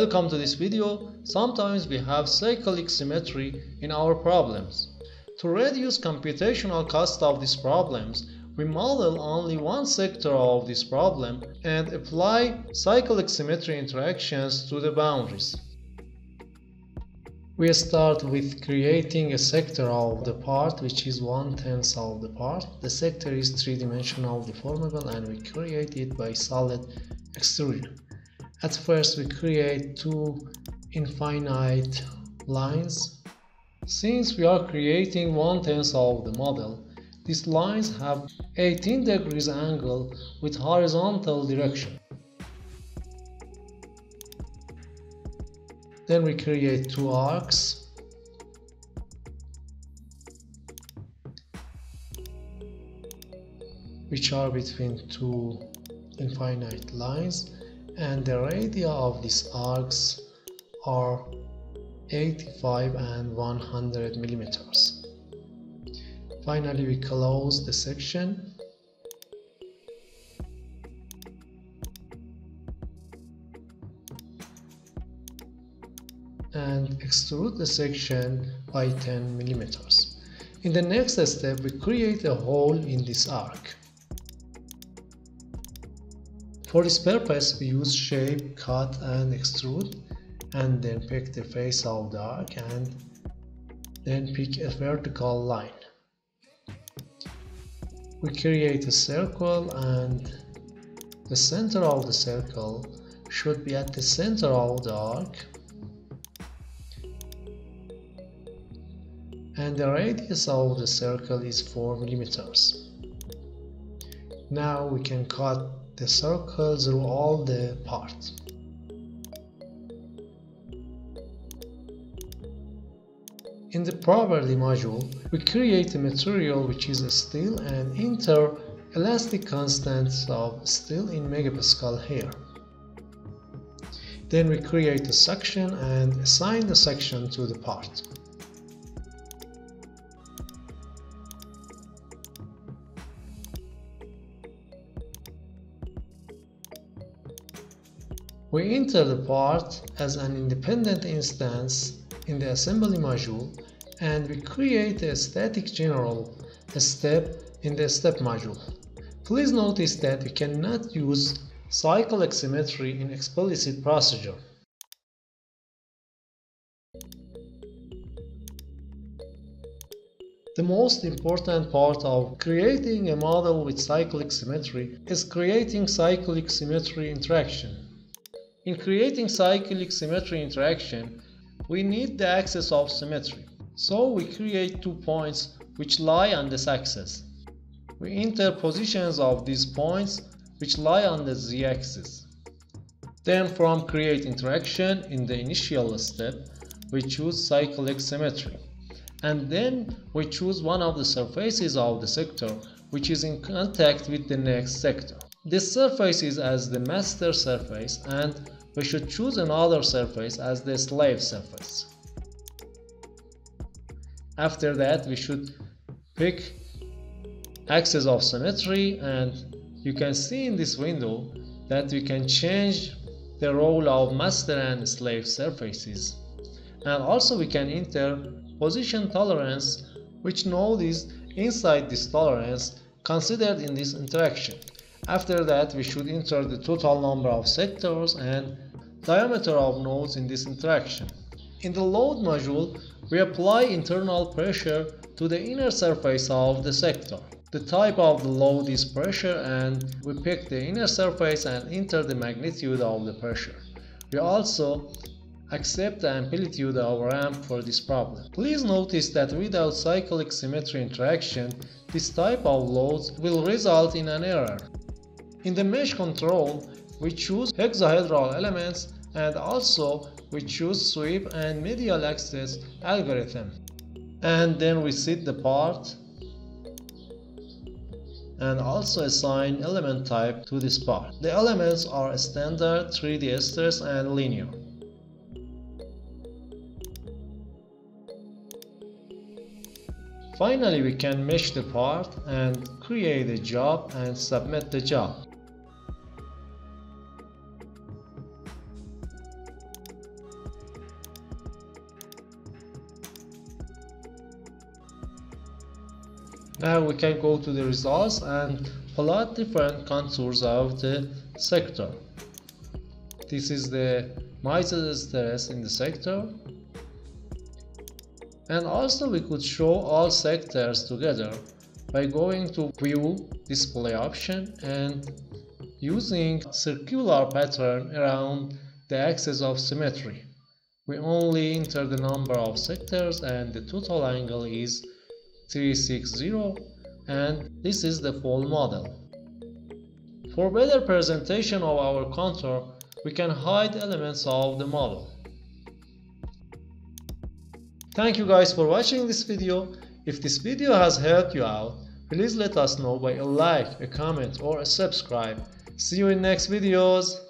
Welcome to this video. Sometimes we have cyclic symmetry in our problems. To reduce computational cost of these problems, we model only one sector of this problem and apply cyclic symmetry interactions to the boundaries. We start with creating a sector of the part which is one-tenth of the part. The sector is three-dimensional deformable and we create it by solid extrusion. At first we create two infinite lines. Since we are creating one-tenth of the model, these lines have 18 degrees angle with horizontal direction. Then we create two arcs. which are between two infinite lines and the radii of these arcs are 85 and 100 millimeters. Finally we close the section and extrude the section by 10 millimeters. In the next step, we create a hole in this arc. For this purpose, we use shape, cut and extrude and then pick the face of the arc and then pick a vertical line. We create a circle and the center of the circle should be at the center of the arc and the radius of the circle is 4 millimeters. Now we can cut the circle through all the parts. In the property module, we create a material which is a steel and enter elastic constants of steel in megapascal here. Then we create a section and assign the section to the part. We enter the part as an independent instance in the assembly module and we create a static general step in the step module. Please notice that we cannot use cyclic symmetry in explicit procedure. The most important part of creating a model with cyclic symmetry is creating cyclic symmetry interaction. In creating cyclic symmetry interaction, we need the axis of symmetry. So we create two points which lie on this axis. We enter positions of these points which lie on the z-axis. Then from create interaction in the initial step, we choose cyclic symmetry. And then we choose one of the surfaces of the sector which is in contact with the next sector. This surface is as the master surface and we should choose another surface as the slave surface. After that we should pick axis of symmetry and you can see in this window that we can change the role of master and slave surfaces and also we can enter position tolerance which node is inside this tolerance considered in this interaction. After that we should enter the total number of sectors and diameter of nodes in this interaction. In the load module, we apply internal pressure to the inner surface of the sector. The type of the load is pressure and we pick the inner surface and enter the magnitude of the pressure. We also accept the amplitude of ramp for this problem. Please notice that without cyclic symmetry interaction, this type of loads will result in an error. In the mesh control, we choose hexahedral elements and also we choose sweep and medial axis algorithm and then we seed the part and also assign element type to this part. The elements are standard 3D stress and linear. Finally, we can mesh the part and create a job and submit the job. Now we can go to the results and mm-hmm. plot different contours of the sector. This is the Mises stress in the sector. And also we could show all sectors together by going to view display option and using circular pattern around the axis of symmetry. We only enter the number of sectors and the total angle is 360 and this is the full model. For better presentation of our contour, we can hide elements of the model. Thank you guys for watching this video. If this video has helped you out, please let us know by a like, a comment or a subscribe. See you in next videos.